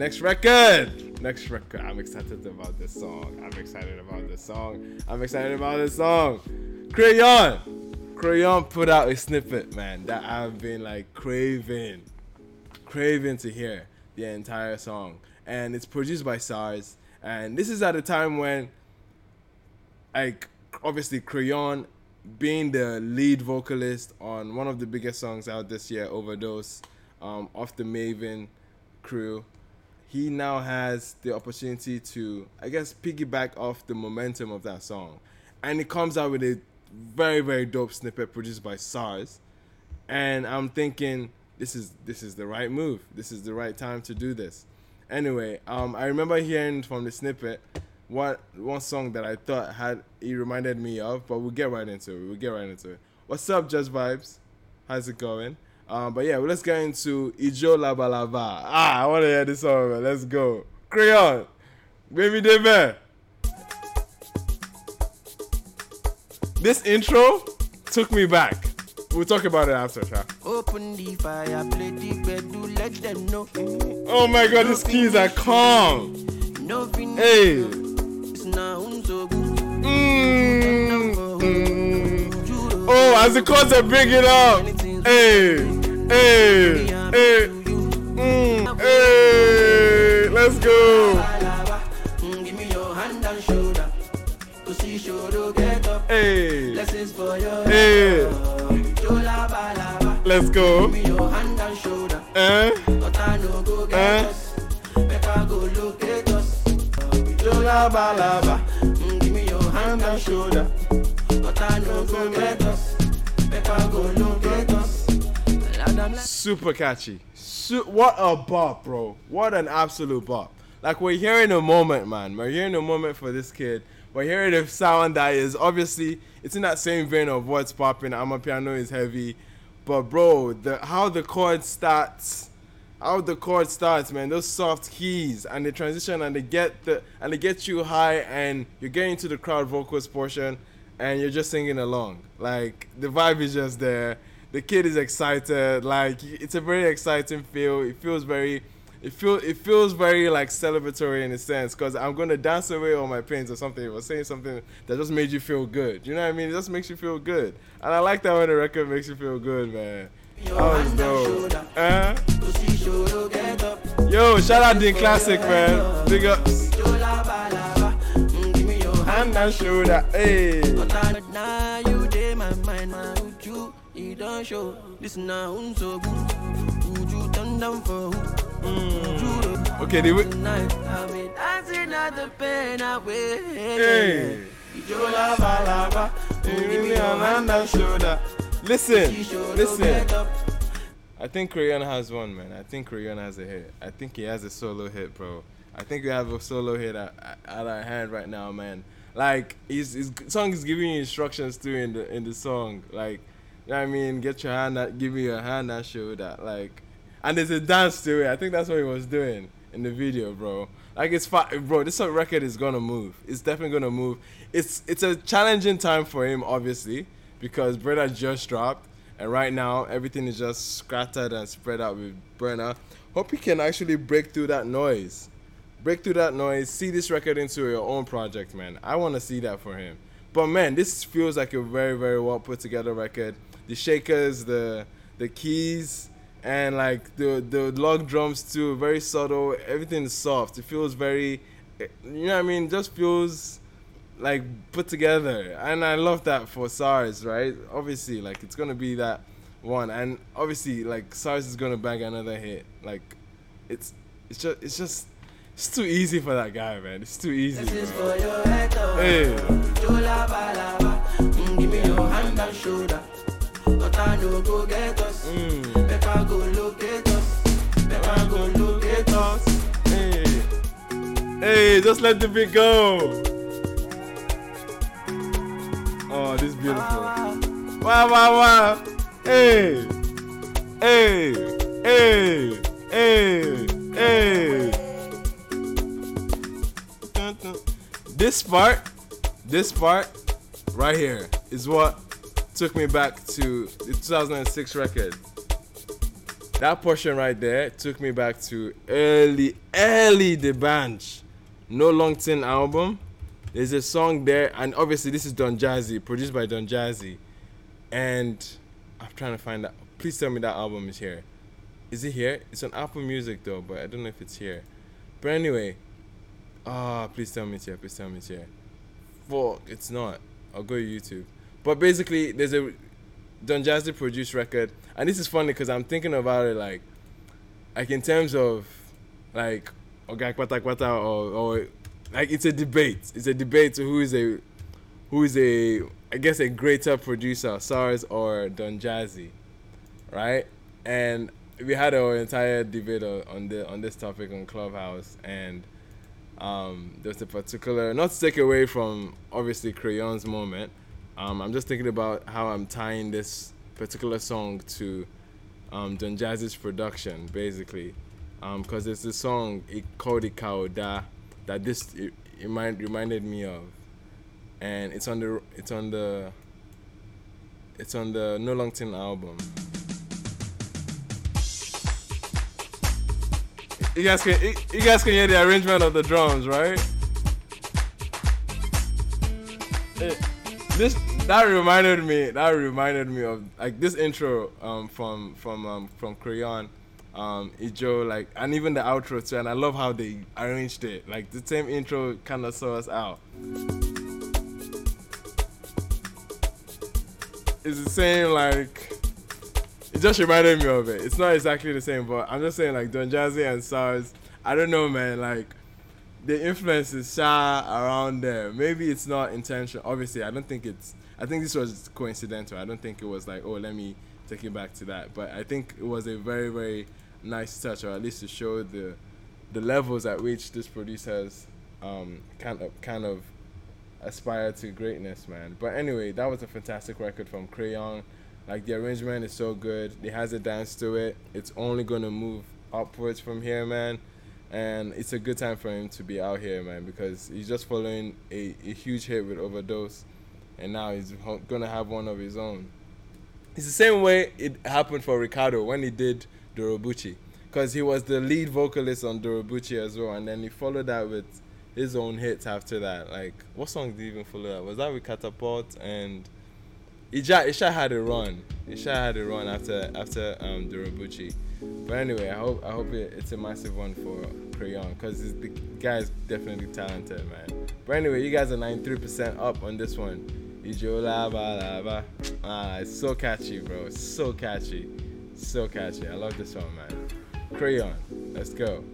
next record. Next record. I'm excited about this song. I'm excited about this song. I'm excited about this song. Crayon. Crayon put out a snippet, man, that I've been like craving, craving to hear the entire song. And it's produced by Sarz. And this is at a time when, like, obviously, Crayon being the lead vocalist on one of the biggest songs out this year, Overdose, um, off the Mavin crew, he now has the opportunity to, I guess, piggyback off the momentum of that song. And it comes out with a very, very dope snippet produced by Sarz. And I'm thinking, this is this is the right move. This is the right time to do this. Anyway, um, I remember hearing from the snippet what one song that I thought had he reminded me of, but we'll get right into it. We'll get right into it. What's up, Just Vibes? How's it going? Um, but yeah, well, let's get into Ijo Laba Laba. Ah, I want to hear this song, man. Let's go. Crayon, baby Debe. This intro took me back. We'll talk about it after, Sha. Open the fire, play the let them know. Oh my god, these keys are calm. Hey. It's now so good. Mm, mm. Oh, as the chords are bringing up. Hey, hey, hey, mm, hey. Let's go. Me. Hey. Let's go. Give me. Eh? Get Eh? me your hand and shoulder. But I no go get us. Go locate us. Super catchy. Su- what a bop, bro. What an absolute bop. Like we're hearing a moment, man. We're hearing a moment for this kid. We're hearing a sound that is obviously it's in that same vein of what's popping. I'm a piano is heavy, but bro, the how the chord starts, how the chord starts, man. Those soft keys and the transition and they get the and they get you high and you're getting to the crowd vocals portion and you're just singing along. Like the vibe is just there. The kid is excited. Like it's a very exciting feel. It feels very, it feel it feels very like celebratory in a sense. Cause I'm gonna dance away all my pains or something. Or saying something that just made you feel good. You know what I mean? It just makes you feel good. And I like that when the record makes you feel good, man. Was dope. Uh, yo, shout out the classic, man. Big hand. Hand and shoulder, hey. Don't show. This now so good. Would you turn down for who? Hmm. Okay, the way. Tonight, I'll be dancing at the pain away. Hey. Jola ah. balaba. Give me your hand and shoulder. Listen, listen. I think Crayon has one, man. I think Crayon has a hit. I think he has a solo hit, bro. I think we have a solo hit at, at our hand right now, man. Like his his song is giving you instructions too in the in the song. Like, you know what I mean? Get your hand, that, give me your hand and show that. Like, and there's a dance to it. I think that's what he was doing in the video, bro. Like it's bro. This record is gonna move. It's definitely gonna move. It's it's a challenging time for him, obviously, because Brother just dropped, and right now everything is just scattered and spread out with Brenner. Hope he can actually break through that noise, break through that noise, see this record into your own project, man. I want to see that for him. But man, this feels like a very very well put together record. The shakers, the the keys, and like the the log drums too, very subtle. Everything is soft. It feels very, eh, you know what I mean. Just feels like put together, and I love that for Sarz, right? Obviously, like it's gonna be that one, and obviously, like Sarz is gonna bag another hit. Like it's it's just it's just it's too easy for that guy, man. It's too easy. This is Bro. for your head up. Hey. Jola balaba. Give me your hand and shoulder. But I no go get us. Mm. Go locate us. Go locate us. Hey, hey, just let the beat go. Oh, this is beautiful. Wow, wow, wow. Hey, hey, hey, hey, hey. This part, this part, right here, is what took me back to the 2006 record. that portion right there took me back to early, early D'banj. No Long Thing album. There's a song there, and obviously this is Don Jazzy, produced by Don Jazzy. And I'm trying to find that. Please tell me that album is here. Is it here? It's on Apple Music though, but I don't know if it's here. But anyway, ah, please tell me it's here. Please tell me it's here. Fuck, it's not. I'll go to YouTube. But basically, there's a Don Jazzy produced record, and this is funny because I'm thinking about it like, like in terms of, like, Oga Kwata Kwata or or like it's a debate. It's a debate who is a, who is a I guess a greater producer, Sarz or Don Jazzy, right? And we had our entire debate on the on this topic on Clubhouse, and um, there's a particular not to take away from obviously Crayon's moment. Um, I'm just thinking about how I'm tying this particular song to um, Don Jazzy's production, basically, because it's a song called Ikauda that this it, it reminded me of, and it's on the it's on the it's on the No Long Thing album. You guys can you- guys can hear the arrangement of the drums, right? This that reminded me that reminded me of like this intro um from from um from Crayon um Ijo like and even the outro too and I love how they arranged it. Like the same intro kind of saw us out. It's the same like it just reminded me of it. It's not exactly the same but I'm just saying like Don Jazzy and Sarz I don't know man like the influence is sha around there. Maybe it's not intentional. Obviously, I don't think it's. I think this was coincidental. I don't think it was like, oh, let me take it back to that. But I think it was a very, very nice touch, or at least to show the the levels at which this producers um, kind of kind of aspire to greatness, man. But anyway, that was a fantastic record from Crayon. Like the arrangement is so good. It has a dance to it. It's only gonna move upwards from here, man and it's a good time for him to be out here, man, because he's just following a, a huge hit with Overdose, and now he's ho- gonna have one of his own. It's the same way it happened for Reekado when he did Dorobucci, because he was the lead vocalist on Dorobucci as well, and then he followed that with his own hits after that. Like, what song did he even follow that? Was that with Katapot and? Isha, Isha had a run. Isha had a run after after um, Dorobucci. But anyway, I hope I hope it, it's a massive one for Crayon because the is definitely talented, man. But anyway, you guys are 93% up on this one. Ijo Laba Laba. Ah, it's so catchy, bro. It's so catchy. So catchy. I love this one, man. Crayon. Let's go.